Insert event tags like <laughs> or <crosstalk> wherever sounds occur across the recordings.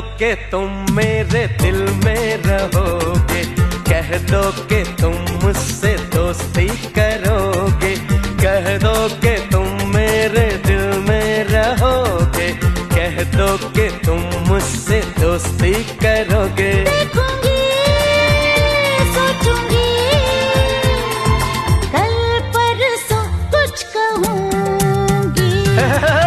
कि तुम मेरे दिल में रहोगे। कह दो कि तुम मुझसे दोस्ती करोगे। कह दो कि तुम मेरे दिल में रहोगे। कह दो कि तुम मुझसे दोस्ती करोगे। कि <laughs>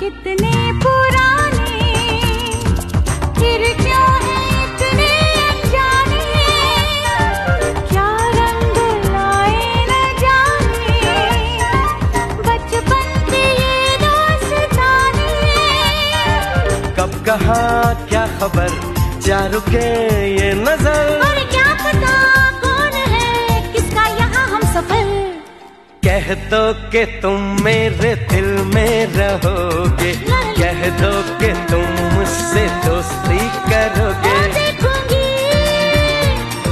कितने पुराने। फिर क्यों है इतने अनजाने? क्या रंग लाए न जाने? बचपन के ये दोस्ताने। कब कहा क्या खबर? जा रुके ये नज़र। और क्या पता कौन है किसका यहाँ हम सफ़र? कह दो कि तुम मेरे दिल तुम मुझसे दोस्ती करोगे। देखूँगी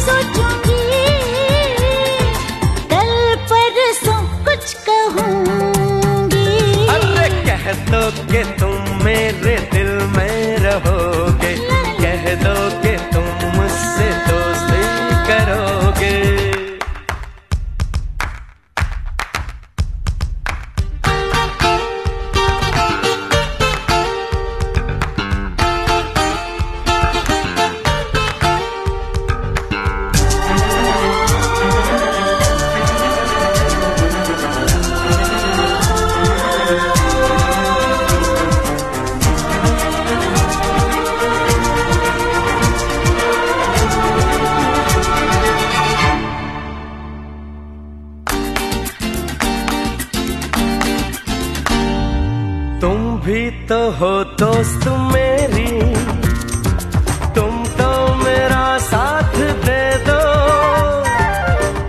सोचूँगी कल परसों कुछ कहूँगी। अरे कह दो कि तुम मेरे भी तो हो दोस्त मेरी। तुम तो मेरा साथ दे दो।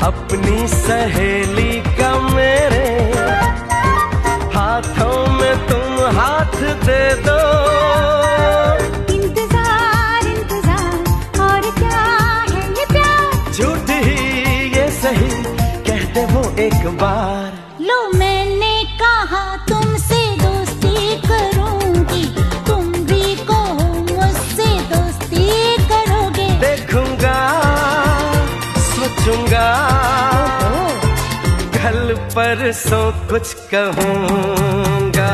अपनी सहेली का मेरे हाथों में तुम हाथ दे दो। सोचूँगा पर सो कुछ कहूँगा।